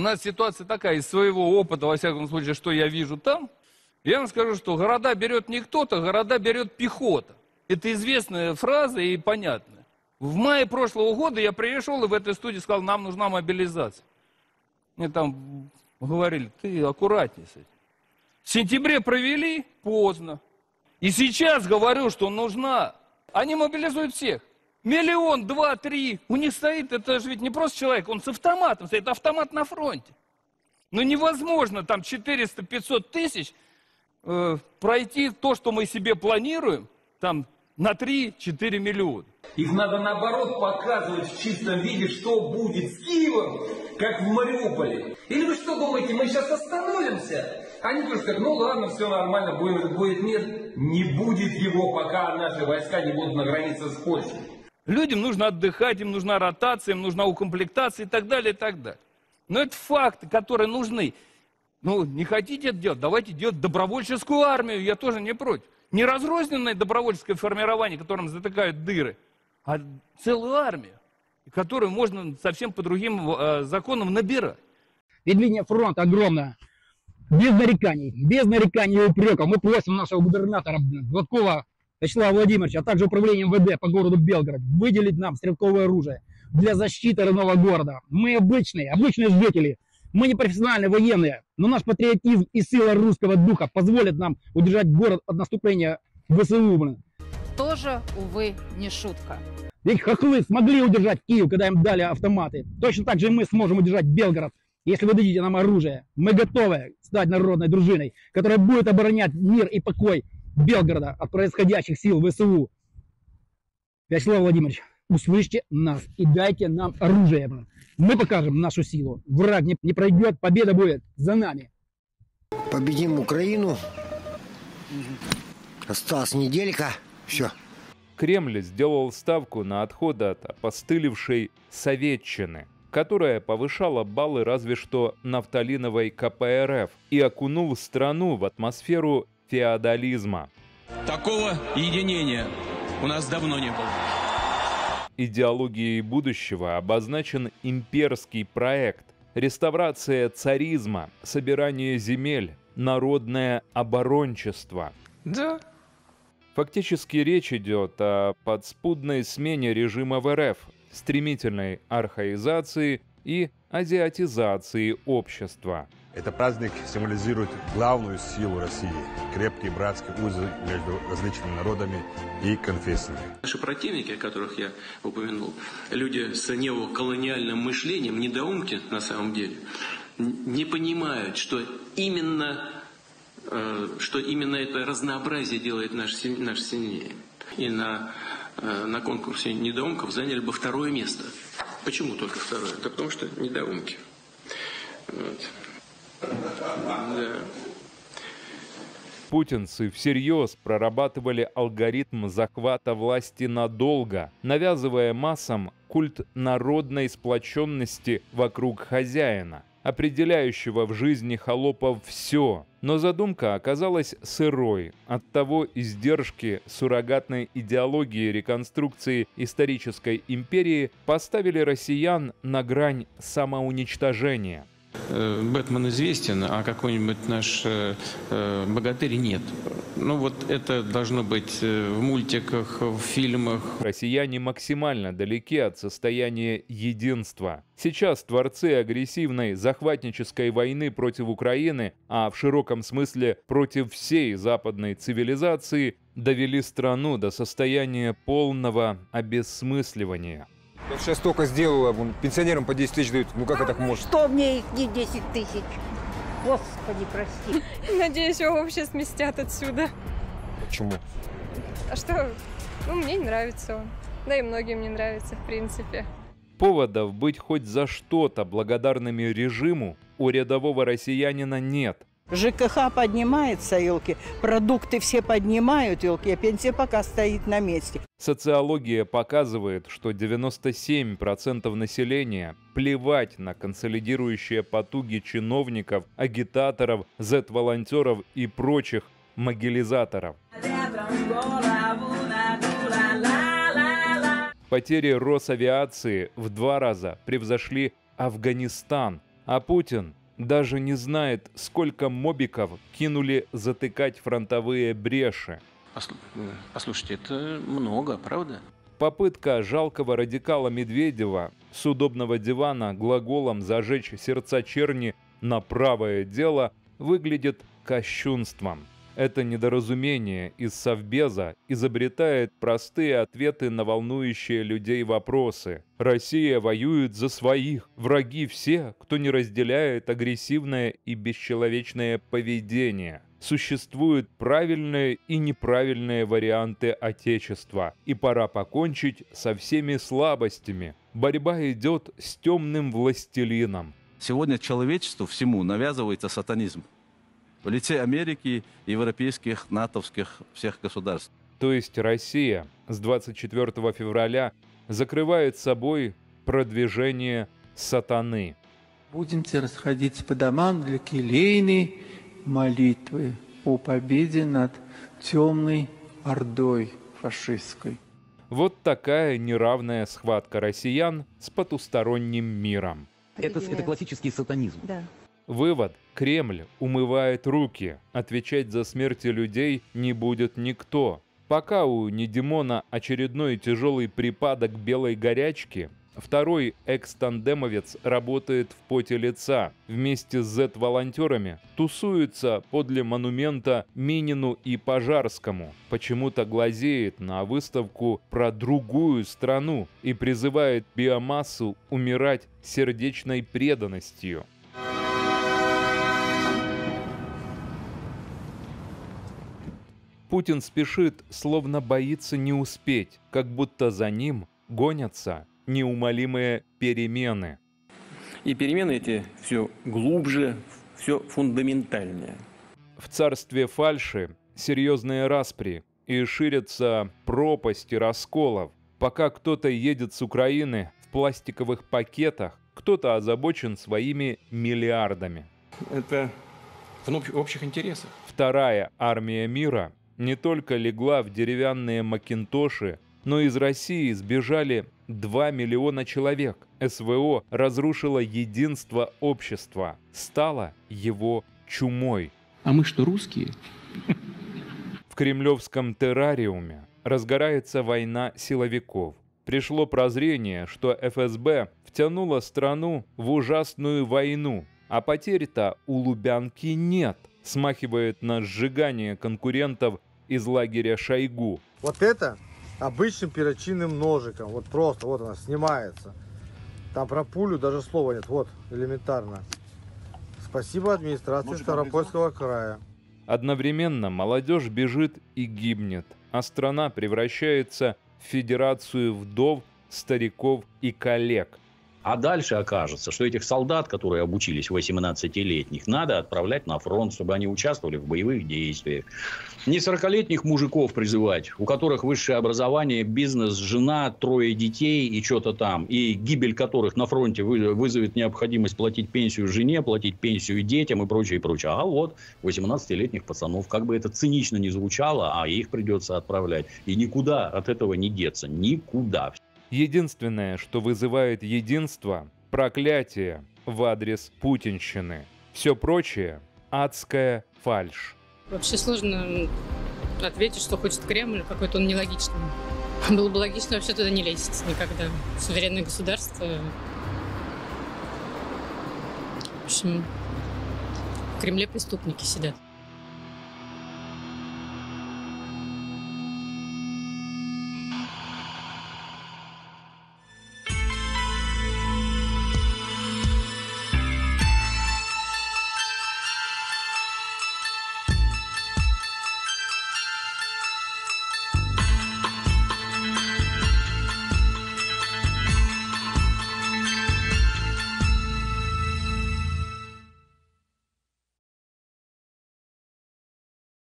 У нас ситуация такая, из своего опыта, во всяком случае, что я вижу там, я вам скажу, что города берет не кто-то, города берет пехота. Это известная фраза и понятная. В мае прошлого года я пришел и в этой студии сказал, нам нужна мобилизация. Мне там говорили, ты аккуратнее с этим. В сентябре провели, поздно. И сейчас говорю, что нужна. Они мобилизуют всех. Миллион, два, три. У них стоит, это же ведь не просто человек, он с автоматом стоит, автомат на фронте. Но невозможно там 400-500 тысяч э, пройти то, что мы себе планируем, там на 3-4 миллиона. Их надо наоборот показывать в чистом виде, что будет с Киевом, как в Мариуполе. Или вы что думаете, мы сейчас остановимся? Они тоже скажут, ну ладно, все нормально, будет, будет мир. Не будет его, пока наши войска не будут на границе с Польшей. Людям нужно отдыхать, им нужна ротация, им нужна укомплектация и так далее, и так далее. Но это факты, которые нужны. Ну, не хотите это делать, давайте делать добровольческую армию, я тоже не против. Не разрозненное добровольческое формирование, которым затыкают дыры, а целую армию, которую можно совсем по другим э, законам набирать. Ведь линия фронта огромная. Без нареканий, без нареканий и упреков. Мы просим нашего губернатора Гладкова Вячеслава Владимировича, а также управление МВД по городу Белгород выделить нам стрелковое оружие для защиты родного города. Мы обычные, обычные жители. Мы не профессиональные военные, но наш патриотизм и сила русского духа позволят нам удержать город от наступления ВСУ. Блин. Тоже, увы, не шутка. Ведь хохлы смогли удержать Киев, когда им дали автоматы. Точно так же и мы сможем удержать Белгород, если вы дадите нам оружие. Мы готовы стать народной дружиной, которая будет оборонять мир и покой Белгорода от происходящих сил ВСУ. Вячеслав Владимирович, услышьте нас и дайте нам оружие. Мы покажем нашу силу. Враг не, не пройдет, победа будет за нами. Победим Украину. Осталась неделька. Все. Кремль сделал ставку на отход от опостылевшей советчины, которая повышала баллы разве что нафталиновой КПРФ и окунул страну в атмосферу феодализма. Такого единения у нас давно не было. Идеологией будущего обозначен имперский проект, реставрация царизма, собирание земель, народное оборончество. Да. Фактически речь идет о подспудной смене режима в РФ, стремительной архаизации и азиатизации общества – этот праздник символизирует главную силу России – крепкие братские узы между различными народами и конфессиями. Наши противники, о которых я упомянул, люди с неоколониальным мышлением, недоумки на самом деле, не понимают, что именно, э, что именно это разнообразие делает наш, наш сильнее. И на, э, на конкурсе недоумков заняли бы второе место. Почему только второе? Это потому что недоумки. Вот. Да. Путинцы всерьез прорабатывали алгоритм захвата власти надолго, навязывая массам культ народной сплоченности вокруг хозяина, определяющего в жизни холопов все. Но задумка оказалась сырой. Оттого издержки суррогатной идеологии реконструкции исторической империи поставили россиян на грань самоуничтожения. Э, Бэтмен известен, а какой-нибудь наш э, э, богатырь нет. Ну вот это должно быть в мультиках, в фильмах. Россияне максимально далеки от состояния единства. Сейчас творцы агрессивной захватнической войны против Украины, а в широком смысле против всей западной цивилизации, довели страну до состояния полного Сейчас столько сделала, пенсионерам по 10 тысяч дают. Ну как это может? Что мне их не 10 тысяч? Господи, прости. Надеюсь, его вообще сместят отсюда. Почему? А что? Ну, мне не нравится он. Да и многим не нравится, в принципе. Поводов быть хоть за что-то благодарными режиму у рядового россиянина нет. ЖКХ поднимается, елки, продукты все поднимают, елки, а пенсия пока стоит на месте. Социология показывает, что 97% населения плевать на консолидирующие потуги чиновников, агитаторов, Z-волонтеров и прочих могилизаторов. Потери Росавиации в два раза превзошли Афганистан – А Путин даже не знает, сколько мобиков кинули затыкать фронтовые бреши. Послу- Послушайте, это много, правда? Попытка жалкого радикала Медведева с удобного дивана глаголом «зажечь сердца черни» на правое дело выглядит кощунством. Это недоразумение из Совбеза изобретает простые ответы на волнующие людей вопросы. Россия воюет за своих, враги все, кто не разделяет агрессивное и бесчеловечное поведение. Существуют правильные и неправильные варианты Отечества, и пора покончить со всеми слабостями. Борьба идет с темным властелином. Сегодня человечеству всему навязывается сатанизм в лице Америки, европейских, натовских всех государств. То есть Россия с 24 февраля закрывает собой продвижение сатаны. Будемте расходиться по домам для келейной молитвы о победе над темной ордой фашистской. Вот такая неравная схватка россиян с потусторонним миром. Это, это классический сатанизм. Да. Вывод. Кремль умывает руки. Отвечать за смерти людей не будет никто. Пока у Недимона очередной тяжелый припадок белой горячки, второй экс-тандемовец работает в поте лица. Вместе с Z-волонтерами тусуется подле монумента Минину и Пожарскому. Почему-то глазеет на выставку про другую страну и призывает биомассу умирать сердечной преданностью. Путин спешит, словно боится не успеть, как будто за ним гонятся неумолимые перемены. И перемены эти все глубже, все фундаментальнее. В царстве фальши серьезные распри и ширятся пропасти расколов. Пока кто-то едет с Украины в пластиковых пакетах, кто-то озабочен своими миллиардами. Это в об- общих интересах. Вторая армия мира не только легла в деревянные макинтоши, но из России сбежали 2 миллиона человек. СВО разрушило единство общества, стало его чумой. А мы что, русские? В кремлевском террариуме разгорается война силовиков. Пришло прозрение, что ФСБ втянула страну в ужасную войну, а потерь-то у Лубянки нет, смахивает на сжигание конкурентов из лагеря Шойгу. Вот это обычным перочинным ножиком. Вот просто, вот она снимается. Там про пулю даже слова нет. Вот, элементарно. Спасибо администрации Ставропольского края. Одновременно молодежь бежит и гибнет, а страна превращается в федерацию вдов, стариков и коллег. А дальше окажется, что этих солдат, которые обучились 18-летних, надо отправлять на фронт, чтобы они участвовали в боевых действиях. Не 40-летних мужиков призывать, у которых высшее образование, бизнес, жена, трое детей и что-то там. И гибель которых на фронте вы- вызовет необходимость платить пенсию жене, платить пенсию детям и прочее, и прочее. А вот 18-летних пацанов, как бы это цинично не звучало, а их придется отправлять. И никуда от этого не деться. Никуда. Единственное, что вызывает единство – проклятие в адрес путинщины. Все прочее – адская фальшь. Вообще сложно ответить, что хочет Кремль, какой-то он нелогичный. Было бы логично вообще туда не лезть никогда. Суверенное государство. В общем, в Кремле преступники сидят.